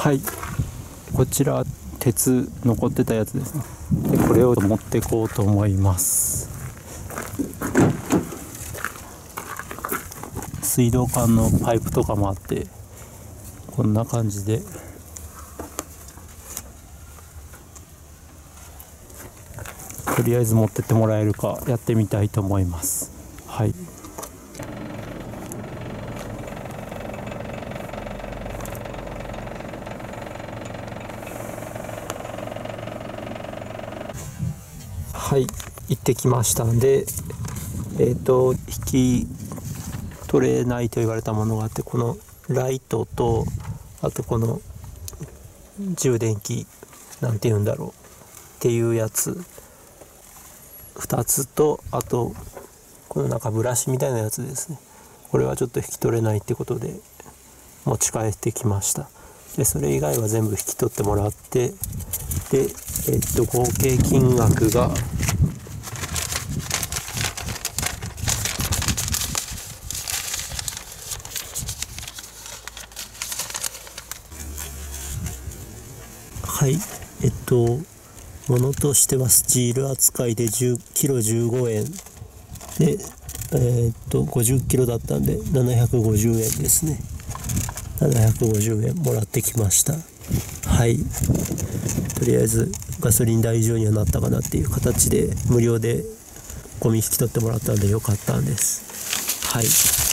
はい。こちら鉄残ってたやつですね。でこれを持ってこうと思います。水道管のパイプとかもあってこんな感じで。とりあえず持ってってもらえるかやってみたいと思います。はい。はい行ってきましたんでえっ、ー、と引き取れないと言われたものがあってこのライトとあとこの充電器なんて言うんだろうっていうやつ2つとあとこのなんかブラシみたいなやつですね。これはちょっと引き取れないってことで持ち帰ってきました。でそれ以外は全部引き取ってもらってでえっと合計金額がはい。えっとものとしてはスチール扱いで10キロ15円。でえー、っと50キロだったんで750円ですね。750円もらってきました。はい。とりあえずガソリン代以上にはなったかなっていう形で無料でゴミ引き取ってもらったんでよかったんです。はい。